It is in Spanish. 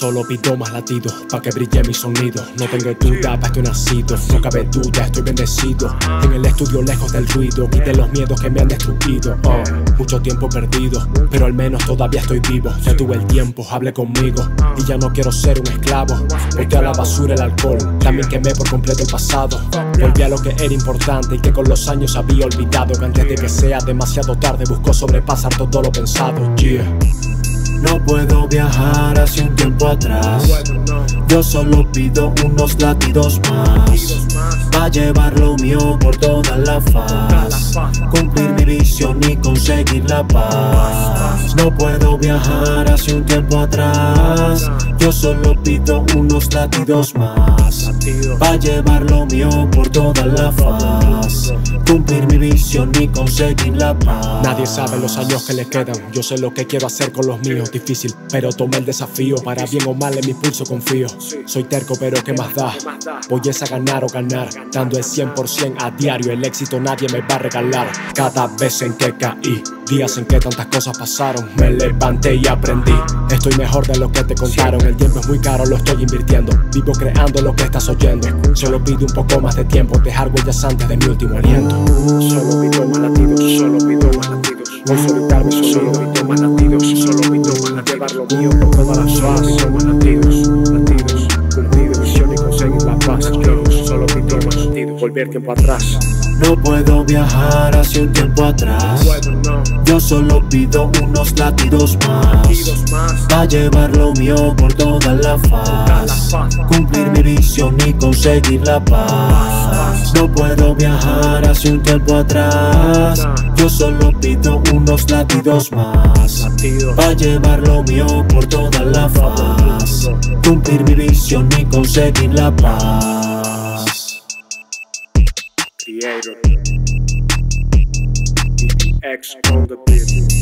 Solo pido más latidos pa' que brille mi sonido. No tengo duda pa' que nacido. No cabe duda, estoy bendecido. En el estudio lejos del ruido. Quité los miedos que me han destruido. Oh, mucho tiempo perdido, pero al menos todavía estoy vivo. Ya tuve el tiempo, hable conmigo. Y ya no quiero ser un esclavo. Boté a la basura el alcohol. También quemé por completo el pasado. Volví a lo que era importante y que con los años había olvidado. Que antes de que sea demasiado tarde busco sobrepasar todo lo pensado. Yeah. No puedo viajar hacia un tiempo atrás. Yo solo pido unos latidos más. Va a llevar lo mío por toda la faz. Cumplir mi visión y conseguir la paz. No puedo viajar hacia un tiempo atrás. Yo solo pido unos latidos más. Va a llevar lo mío por toda la faz. Cumplir mi visión y conseguir la paz. Nadie sabe los años que le quedan. Yo sé lo que quiero hacer con los míos. Difícil, pero tomé el desafío. Para bien o mal en mi pulso confío. Soy terco, pero ¿qué más da? Voy a ganar o ganar. Dando el 100% a diario. El éxito nadie me va a regalar. Cada vez en que caí. Días en que tantas cosas pasaron. Me levanté y aprendí. Estoy mejor de lo que te contaron. El tiempo es muy caro, lo estoy invirtiendo. Vivo creando lo que estás oyendo. Solo pido un poco más de tiempo. Dejar huellas antes de mi último aliento. Solo pido más latidos. Solo pido más latidos. Voy a soltar mi solo pido más latidos. Solo pido más latidos. Llevar lo mío por todas las faz. Pido más latidos. Latidos. Cumplir misión y conseguir la paz. Solo pido más latidos. Volver tiempo atrás. No puedo viajar hacia un tiempo atrás. Yo solo pido unos latidos más. Va a llevar lo mío por toda la faz. Cumplir mi visión y conseguir la paz. No puedo viajar hacia un tiempo atrás. Yo solo pido unos latidos más. Va a llevar lo mío por toda la faz. Cumplir mi visión y conseguir la paz. theater. DPX on the.